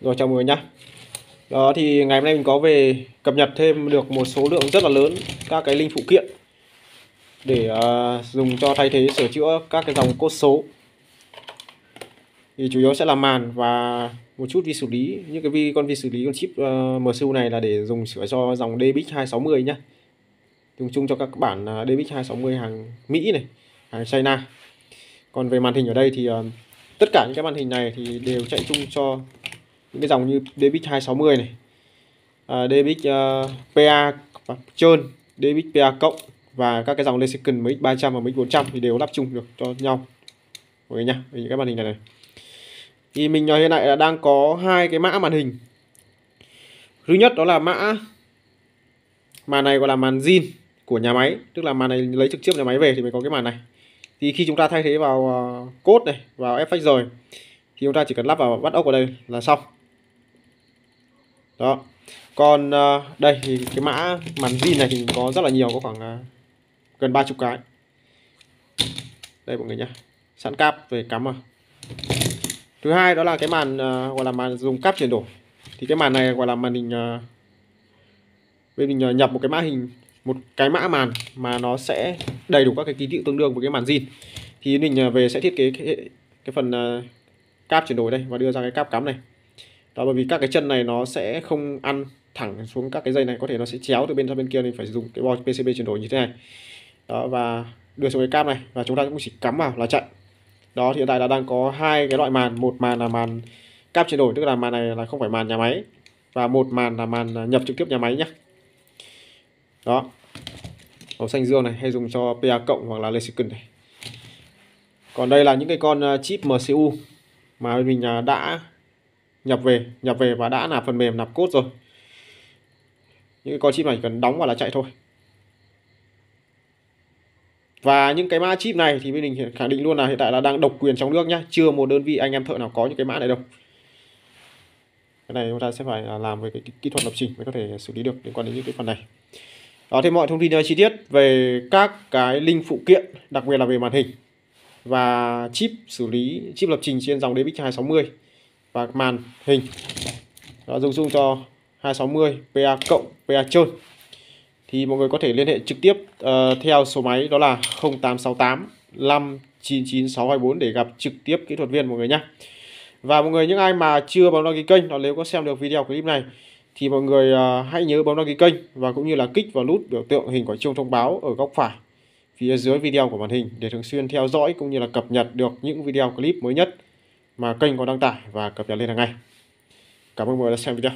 Rồi chào mọi người nhá. Đó thì ngày hôm nay mình có về cập nhật thêm được một số lượng rất là lớn các cái linh phụ kiện để uh, dùng cho thay thế sửa chữa các cái dòng cốt số. Thì chủ yếu sẽ là màn và một chút vi xử lý. Những cái vi con vi xử lý con chip ờ, uh, MCU này là để dùng sửa cho dòng DBX 260 nhá. Dùng chung cho các bản uh, DBX 260 hàng Mỹ này, hàng China. Còn về màn hình ở đây thì uh, tất cả những cái màn hình này thì đều chạy chung cho những cái dòng như DBX 260 này. À, DBX uh, ờ, PA trơn DBX PA cộng và các cái dòng Lexicon MX300 và MX400 thì đều lắp chung được cho nhau. Mọi người nhá những cái màn hình này này. Thì mình ờ, hiện tại là đang có hai cái mã màn hình. Thứ nhất đó là mã màn này gọi là màn zin của nhà máy tức là màn này lấy trực tiếp nhà máy về thì mới có cái màn này. Thì khi chúng ta thay thế vào ờ, cốt này vào FX rồi thì chúng ta chỉ cần lắp vào bắt ốc ở đây là xong đó. Còn uh, đây thì cái mã màn zin này thì có rất là nhiều có khoảng uh, gần ba chục cái. Đây mọi người nhé sẵn cáp về cắm à thứ hai đó là cái màn uh, gọi là màn dùng cáp chuyển đổi. Thì cái màn này gọi là màn hình uh, bên mình uh, nhập một cái mã hình một cái mã màn mà nó sẽ đầy đủ các cái ký tự tương đương với cái màn zin. Thì mình về sẽ thiết kế cái, cái phần uh, cáp chuyển đổi đây và đưa ra cái cáp cắm này đó, bởi vì các cái chân này nó sẽ không ăn thẳng xuống các cái dây này, có thể nó sẽ chéo từ bên sang bên kia nên phải dùng cái bo PCB chuyển đổi như thế này. Đó, và đưa xuống cái cam này, và chúng ta cũng chỉ cắm vào là chạy. Đó, thì hiện tại là đang có hai cái loại màn. Một màn là màn cáp chuyển đổi, tức là màn này là không phải màn nhà máy, và một màn là màn nhập trực tiếp nhà máy nhé đó, màu xanh dương này, hay dùng cho PA cộng hoặc là Lexicon này. Còn đây là những cái con à, chip MCU mà mình à, đã nhập về nhập về và đã là phần mềm, nạp cốt rồi. Những cái con chip này cần đóng vào là chạy thôi. Và những cái mã chip này thì bên mình khẳng định luôn là hiện tại là đang độc quyền trong nước nhá. Chưa một đơn vị anh em thợ nào có những cái mã này đâu. Cái này chúng ta sẽ phải à, làm về cái kỹ thuật lập trình mới có thể xử lý được liên quan đến những cái phần này. Đó, thêm mọi thông tin uh, chi tiết về các cái linh phụ kiện, đặc biệt là về màn hình và chip xử lý, chip lập trình trên dòng DBX 260 và màn hình. Đó, dùng dung cho 260 PA cộng PA trơn thì mọi người có thể liên hệ trực tiếp uh, theo số máy đó là 0868 599624 để gặp trực tiếp kỹ thuật viên mọi người nhé và mọi người những ai mà chưa bấm đăng ký kênh đó nếu có xem được video clip này thì mọi người uh, hãy nhớ bấm đăng ký kênh và cũng như là kích vào nút biểu tượng hình quả chuông thông báo ở góc phải phía dưới video của màn hình để thường xuyên theo dõi cũng như là cập nhật được những video clip mới nhất mà kênh có đăng tải và cập nhật lên hàng ngày. Cảm ơn mọi người đã xem video.